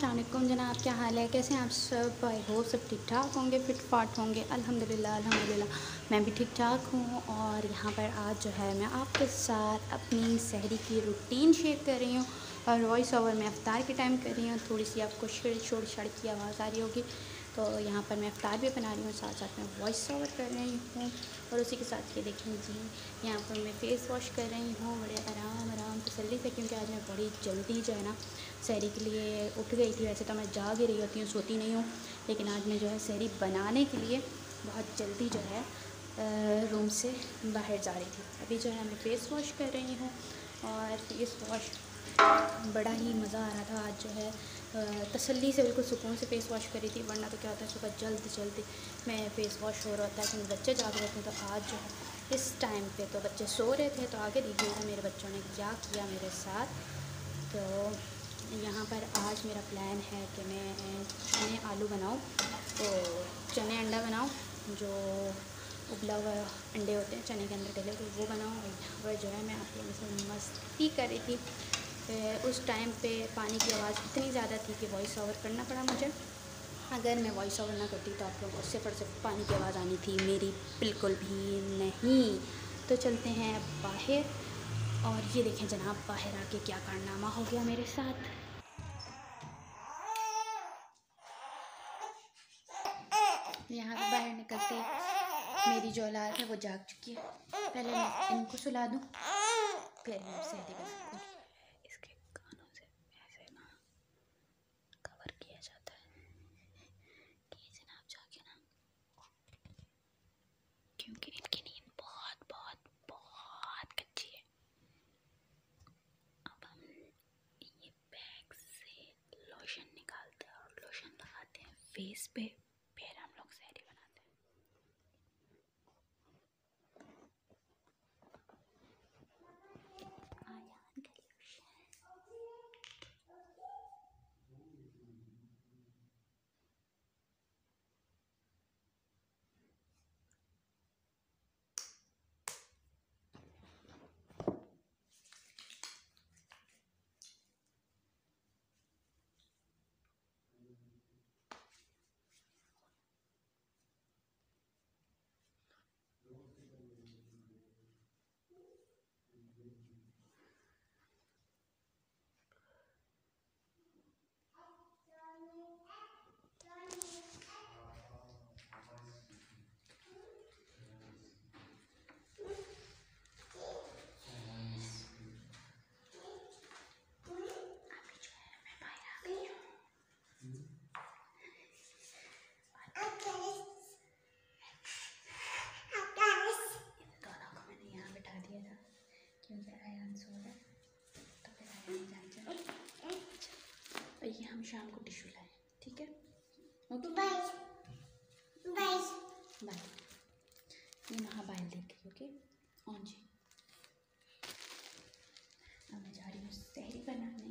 वालेकुम जनाब, क्या हाल है? कैसे हैं आप सब? आई होप सब ठीक ठाक होंगे, फिट फाट होंगे। अल्हम्दुलिल्लाह अल्हम्दुलिल्लाह। मैं भी ठीक ठाक हूँ और यहाँ पर आज जो है मैं आपके साथ अपनी सहरी की रूटीन शेयर कर रही हूँ और वॉइस ओवर में अफ्तार के टाइम कर रही हूँ। थोड़ी सी आपको शिड़ छोड़ छड़ की आवाज़ आ रही होगी तो यहाँ पर मैं अफ्तार भी बना रही हूँ साथ साथ में वॉइस ओवर कर रही हूँ। और उसी के साथ ये देखें जी। यहाँ पर मैं फ़ेस वॉश कर रही हूँ, बड़े आराम आराम तसल्ली से, क्योंकि आज मैं बड़ी जल्दी जो है ना सहरी के लिए उठ गई थी। वैसे तो मैं जाग ही रही होती हूँ, सोती नहीं हूँ। लेकिन आज मैं जो है सहरी बनाने के लिए बहुत जल्दी जो है रूम से बाहर जा रही थी। अभी जो है मैं फ़ेस वॉश कर रही हूँ और फेस वॉश बड़ा ही मज़ा आ रहा था। आज जो है तसल्ली से बिल्कुल सुकून से फेस वॉश करी थी, वरना तो क्या होता है, सुबह जल्द, जल्दी मैं फेस वॉश हो रहा होता है क्योंकि बच्चे जाग रहे थे तो आज जो है, इस टाइम पे तो बच्चे सो रहे थे तो आगे देखिएगा मेरे बच्चों ने क्या किया मेरे साथ। तो यहाँ पर आज मेरा प्लान है कि मैं, चने, आलू बनाऊँ तो चने, अंडा बनाऊँ, जो उबला हुआ अंडे होते हैं, चने के अंदर डले तो वो बनाऊँ और यहाँ पर जो है मैं आप लोगों से मस्ती कर रही थी। उस टाइम पे पानी की आवाज़ इतनी ज़्यादा थी कि वॉइस ओवर करना पड़ा मुझे। अगर मैं वॉइस ओवर ना करती तो आप लोगों को सिर्फ़ और सिर्फ़ पानी की आवाज़ आनी थी, मेरी बिल्कुल भी नहीं। तो चलते हैं बाहर और ये देखें जनाब बाहर आके क्या कारनामा हो गया मेरे साथ। यहाँ से बाहर निकलते मेरी जो औलाद है वो जाग चुकी है। पहले मैं इनको सुला दूँ, फिर मैं सहरी बना क्योंकि इनकी नींद बहुत बहुत बहुत कच्ची है अब हम ये बैग से लोशन निकालते हैं और लोशन लगाते हैं फेस पे हम शाम को टिश्यू लाए ठीक है? Okay bye. बाय। बाय। ये नहा देख रही ओके? ऑन जी। अब मैं जा रही हूँ सहरी बनाने।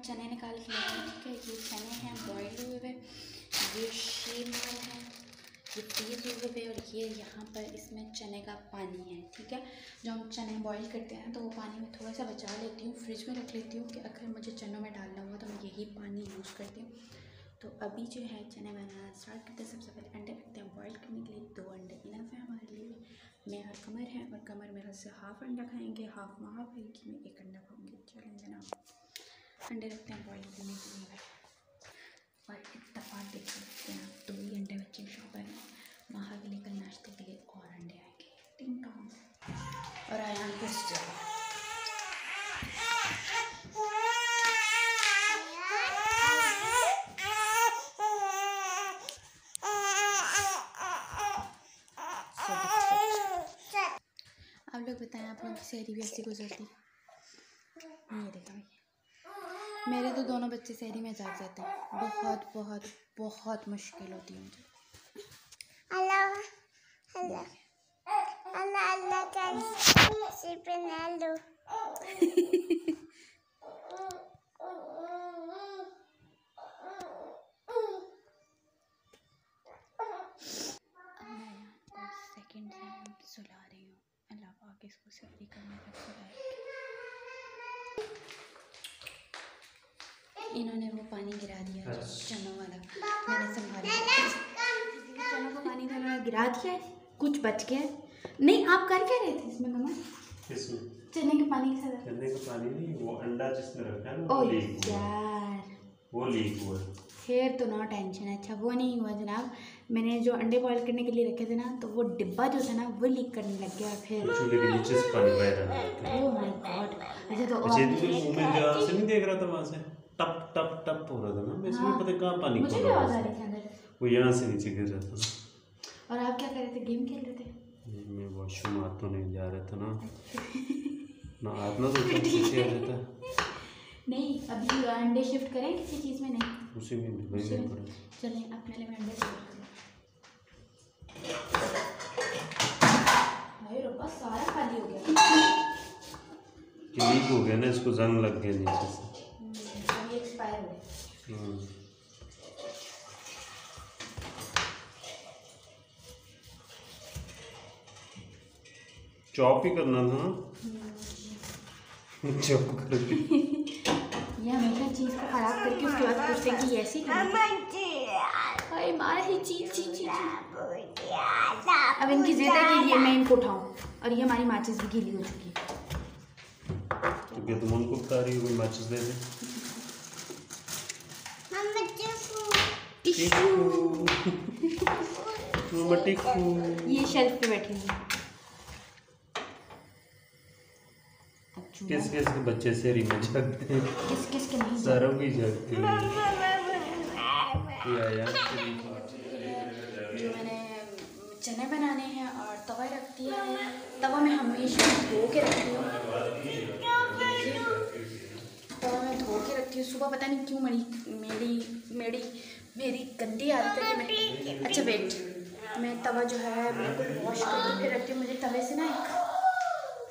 चने निकाल के लाई ठीक है, ये चने हैं बॉयल हुए हुए, ये शीर माल है, ये फ्रीज हुए हुए और ये यहाँ पर इसमें चने का पानी है, ठीक है? जो हम चने बॉईल करते हैं तो वो पानी में थोड़ा सा बचा लेती हूँ फ्रिज में रख लेती हूँ कि अगर मुझे चनों में डालना हुआ तो मैं यही पानी यूज़ करती हूँ। तो अभी जो है चने बनाना स्टार्ट करते हैं, सबसे पहले अंडे रखते हैं बॉईल करने के लिए दो अंडे इनफ है हमारे लिए। मैं और कमर है और कमर मेरा से हाफ़ अंडा खाएँगे हाफ़ माँ खाएगी मैं एक अंडा खाऊँगी। चलें जनाब। अंडे रखते हैं बॉयल करने के लिए। और इतफाक देख सकते हैं, दो ही अंडे बच्चे शॉपर हैं वहाँ के लिए कल नाश्ते के लिए और अंडे आएँगे। टिंग टॉन्ग और आया कुछ। लोग बताएँ, आप लोगों की सहरी भी ऐसी गुजरती कचहरी में जाग जाते हैं। बहुत बहुत बहुत मुश्किल होती है मुझे। सुला रही हूँ। अल्लाह पाक इसको सफरी करने तक इन्होंने वो पानी गिरा दिया चनों वाला। मैंने संभाला चनों का पानी तो गिरा दिया है कुछ बच गया। नहीं आप कर क्या रहे थे इसमें मम्मा? चने के पानी के साथ। चने का पानी नहीं वो अंडा जिसमें रखा है ना वो लीक हुआ। यार। वो लीक हुआ। फिर तो नो टेंशन अच्छा वो नहीं हुआ जनाब। मैंने जो अंडे बॉईल करने के लिए रखे थे ना तो वो डिब्बा जो था ना वो लीक करने लग गया फिर। नीचे से पानी बह रहा है ओह माय गॉड अच्छा तो अजय आप- तुझे मुँह में से नहीं देख रहा था वहाँ से? टप टप टप हो रहा था ना? मैं इसमें हाँ। पता कहाँ पानी मुझे भी आवाज़ आ रही थी अंदर। वो यहाँ से नीचे गिर रहा था। और आप क्या कर रहे थे? गेम खेल रहे थे? मैं वॉशरूम हाथ धोने जा रहा था ना। ना हाथ ना तो पीछे आ जाता नहीं अभी अंडे शिफ्ट करें किसी चीज़ में? नहीं। उसी में नहीं चलें अपने लिए अंडे शिफ्ट करें सारा खाली हो गया। हो गया ना इसको जंग लग गया नीचे से। गया हम्म। चॉप ही करना था। चॉप करके ये हमेशा चीज़ को ख़राब करके उसके बाद पूछते कि ऐसी अरे मारा ही चीज़ चीज़ चीज़ अब इनकी जिद है कि ये मैं इनको उठाऊं और ये हमारी माचिस भी गीली हो चुकी है। तो क्या तुम उनको बता रही हो कोई माचिस दे दे? ये शेल्फ पे बैठी है किस किस के बच्चे सेरी में जगते हैं? किस किस के नहीं सारों की जगते हैं। या यार जो मैंने चने बनाने हैं और तवा रख दिया है तवा मैं हमेशा धो के रखती हूँ। तवा मैं धो के रखती हूँ। सुबह पता नहीं क्यों मेरी मेरी मेरी मेरी गंदी आदत है कि मैं अच्छा वेट मैं तवा जो है बिल्कुल वॉश करके फिर रखती हूँ। मुझे तवे से ना एक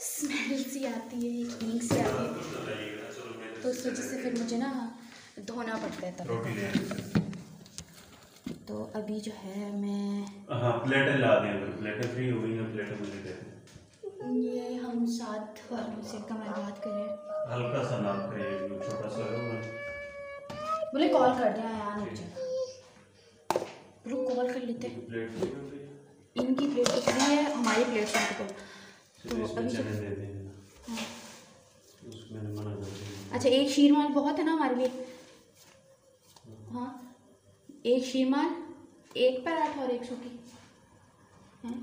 स्मेल सी आती है एक हींग सी आती है। तो उस वजह से फिर मुझे ना धोना पड़ता है तवे तो अभी जो है मैं हाँ प्लेटें ला दें प्लेटें फ्री हो गई हैं प्लेटें मुझे दे ये हम साथ वालों से कम बात कर। हल्का सा सा होगा बोले कॉल कर दिया यार नीचे रुक कॉल कर लेते हैं। इनकी प्लेट तो फ्री है? हमारी प्लेट से तो अभी हाँ। अच्छा एक शीरमाल बहुत है ना हमारे लिए? हाँ। एक शीरमाल एक पराठा और एक सूखी। हैं।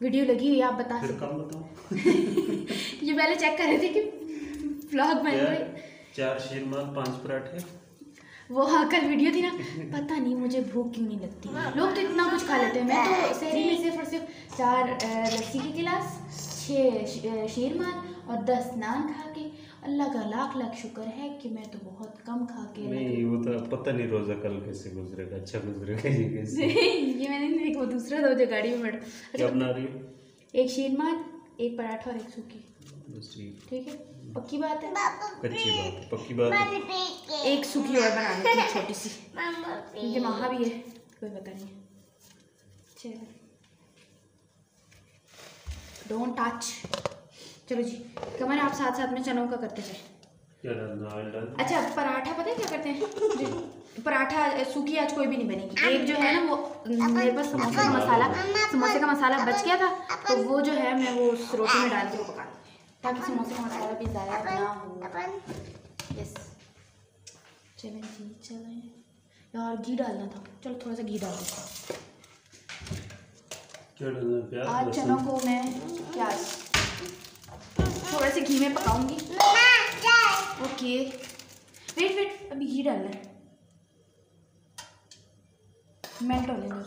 वीडियो लगी हुई है, आप बता फिर कम बताओ। ये पहले चेक कर रहे थे कि ब्लॉग बन? रहे चार शीरमाल पाँच पराठे। वो हाँ कल वीडियो थी ना पता नहीं मुझे भूख क्यों नहीं लगती। लोग तो इतना कुछ खा लेते हैं। मैं तो शहरी में सिर्फ़ और सिर्फ़ चार लस्सी के गिलास छः श- शीरमाल और दस नान खा के। अल्लाह का लाख लाख शुक्र है कि मैं तो बहुत कम खा के नहीं वो तो पता नहीं रोजा कल कैसे गुजरेगा अच्छा गुजरेगा ये कैसे। ये मैंने नहीं देखा दूसरा वो गाड़ी में बैठा। अच्छा एक शीरमाल एक पराठा और एक सूखी। ठीक। है? पक्की बात है? कच्ची बात पक्की बात है। एक सूखी और बना लेती छोटी सी। क्योंकि महा भी है कोई पता नहीं। है चलो। डोंट टच चलो जी कमर आप साथ साथ में चनों का करते जाए क्या डालना ऑयल डाल अच्छा पराठा पता है क्या करते हैं? पराठा सूखी आज कोई भी नहीं बनेगी। एक जो है ना वो मेरे पास समोसे का मसाला समोसे का मसाला बच गया था तो वो जो है मैं वो रोटी में डाल के वो पका ताकि समोसे का मसाला भी ज़ाया ना हो यस चलें जी चलें यार घी डालना था। चलो थोड़ा सा घी डाल देते क्या आज चनों को मैं प्याज। थोड़ा से घी में पकाऊँगी। ओके। वेट वेट अभी घी डालना है। मेल्ट होने दो।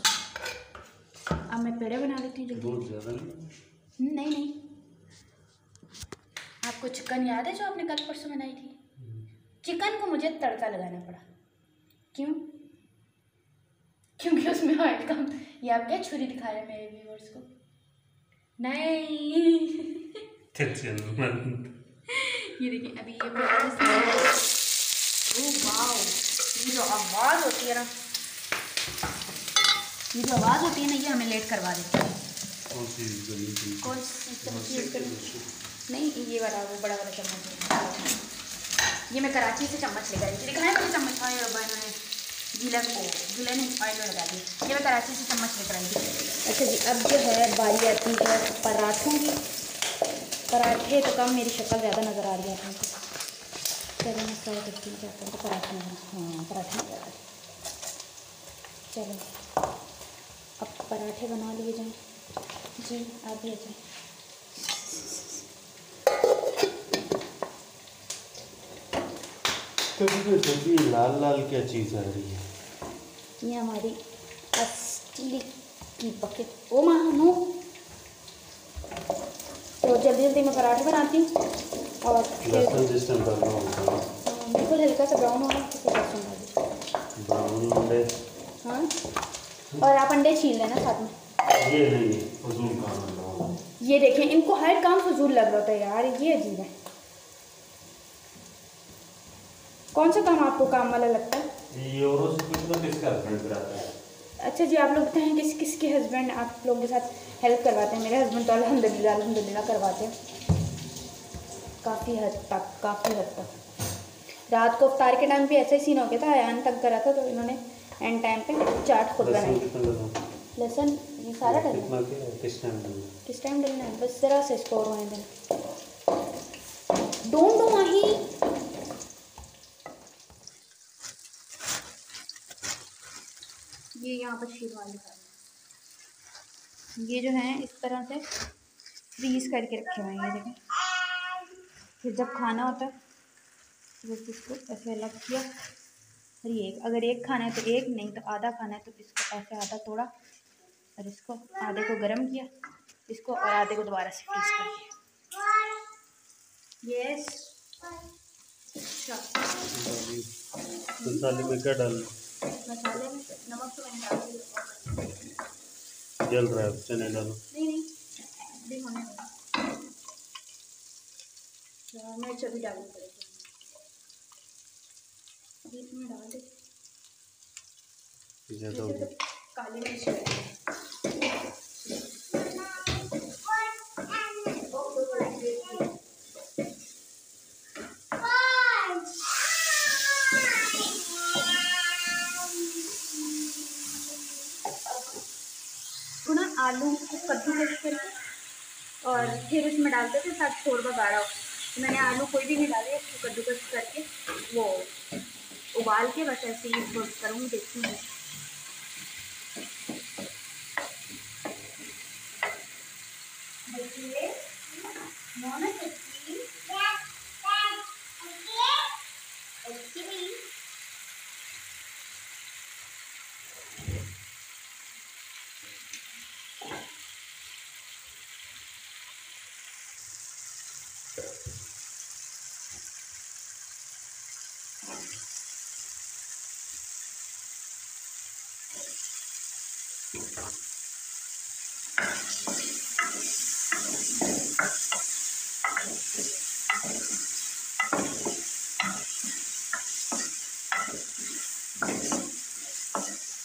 अब मैं पेड़े बना लेती हूँ जल्दी। बहुत ज़्यादा नहीं नहीं। आपको चिकन याद है जो आपने कल परसों बनाई थी? चिकन को मुझे तड़का लगाना पड़ा। क्यों? क्योंकि उसमें ऑयल कम ये आप क्या छुरी दिखा रहे हैं मेरे व्यूअर्स को? नहीं। ये देखिए अभी ये वाओ। ये जो आवाज़ होती है ना। ये जो आवाज़ होती है ना ये हमें लेट करवा देती है। कौन सी कौन सी? नहीं, ये वाला, वो बड़ा वाला चम्मच ये मैं कराची से चम्मच लेकर आई थी। दिखाया मुझे चम्मच। हाँ इन्होंने गीला को गीला ने ऑयल लगा दी। ये मैं कराची से चम्मच लेकर आई थी। अच्छा जी, अब जो है, बारी आती है पराठों की। पराठे तो कम, मेरी शक्ल ज़्यादा नज़र आ रही है। आपको चलो, मैं फ्राई करती हूँ हूँ तो पराठे हाँ। पराठे आ चलो, अब पराठे बना लिए जाएँ। जी, आप भी आ जाए लाल लाल क्या चीज़ आ रही है? ये हमारी स्टील की बकेट ओ मानो तो जल्दी जल्दी मैं पराठे बनाती हूँ। और बिल्कुल हल्का सा ब्राउन होगा ब्राउन अंडे। हाँ? और आप अंडे छीन लेना साथ में। ये नहीं फजूल काम ये देखें इनको हर काम फजूल लग रहा था यार ये अजीब है। कौन सा काम आपको काम वाला लगता है? ये औरों से कुछ ना किसका हस्बैंड कराता है। अच्छा जी आप लोग बताएँ किस किसके हस्बैंड आप लोगों के साथ हेल्प करवाते हैं? मेरे हस्बैंड तो अलहमदिल्ला अलहमदिल्ला करवाते हैं। काफ़ी हद तक काफ़ी हद तक। रात को अफ्तार के टाइम भी ऐसा ही सीन हो गया था अयान तक करा था तो इन्होंने एंड टाइम पे चाट खुद बनाई। लहसन ये सारा डलना। किस टाइम किस डलना है? बस ज़रा से स्कोर होने देना डोंट डो माही ये यहाँ पर शेरवानी ये जो है, इस तरह से फ्रीज करके रखे हुए हैं, ये देखें। फिर जब खाना होता है बस इसको ऐसे अलग किया। और ये एक, अगर एक खाना है तो एक, नहीं तो आधा खाना है तो इसको ऐसे आधा तोड़ा और इसको आधे को गर्म किया। इसको और आधे को दोबारा से फ्रीज कर दिया। यस मसाले में क्या डालना मसाले में नमक तो मैंने डाल दिया जल रहा है चने डालो। नहीं नहीं। अभी होने वाला मिर्च अभी डालनी पड़ेगी अभी इसमें डाल दे काली मिर्च डालते थे ताकि शोरबा गाढ़ा हो। तो मैंने आलू कोई भी नहीं डाले उसको कद्दूकस करके वो उबाल के बस ऐसे ही वो करूँगी, देखती हूँ। देखिए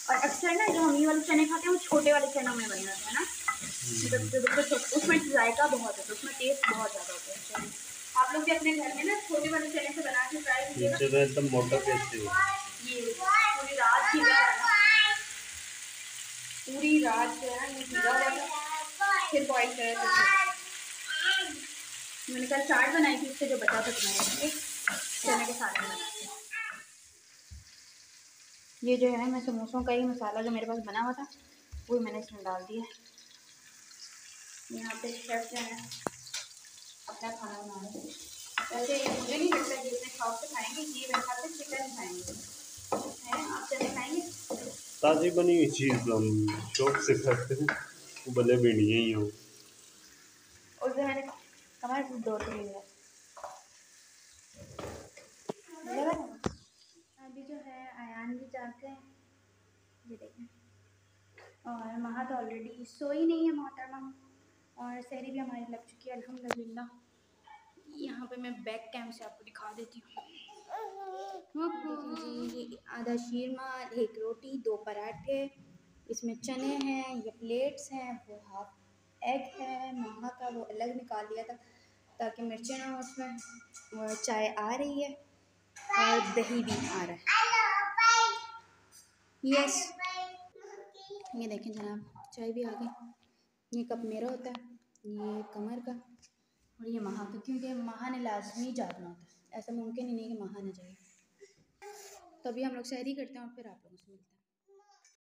और अक्सर ना जो हम ये वाले चने खाते हैं वो छोटे वाले चनों में बने होते हैं ना। जो बिल्कुल छोटे। उसमें जायका बहुत होता है उसमें टेस्ट बहुत ज़्यादा होता है। आप लोग भी अपने घर में ना छोटे वाले चने से बना के ट्राई कीजिएगा। तो एकदम मोटा कैसे हो। ये पूरी रात रहना पूरी रात जो है ये फिर बॉइल करे थे मैंने कल चाट बनाई थी उससे जो बचा था तुम्हारे चने के साथ में ये जो है ना मैं समोसों का ही मसाला जो मेरे पास बना हुआ था वही मैंने इसमें डाल दिया यहाँ पे शेफ जो है अपना खाना बना रहे हैं। वैसे ये मुझे नहीं लगता कि इतने शौक से खाएँगे ये मेरे ख्याल से चिकन खाएँगे। हैं आप चने खाएँगे? ताज़ी बनी हुई चीज़ हम शौक से खाते हैं। वो भले भी नहीं ही हो। और जो मैंने कमर दो तो लिया अभी जो है आयान भी जाते हैं। ये देखें। और महत ऑलरेडी सोई नहीं है मोहतरमा। और सहरी भी हमारी लग चुकी है अल्हम्दुलिल्लाह। यहाँ पे मैं बैक कैम से आपको दिखा देती हूँ। जी आधा शीरमाल एक रोटी दो पराठे। इसमें चने हैं, ये प्लेट्स हैं, वो हाफ़ एग है महा का वो अलग निकाल लिया था ताकि मिर्चें ना हो उसमें। और चाय आ रही है और दही भी आ रहा है। यस ये देखें जनाब, चाय भी आ गई। ये कप मेरा होता है, ये कमर का। और ये महा का, क्योंकि महा ने लाजमी जागना होता है। ऐसा मुमकिन ही नहीं कि महा ना जाए तो अभी हम लोग सहरी करते हैं और फिर आप लोगों से मिलते हैं।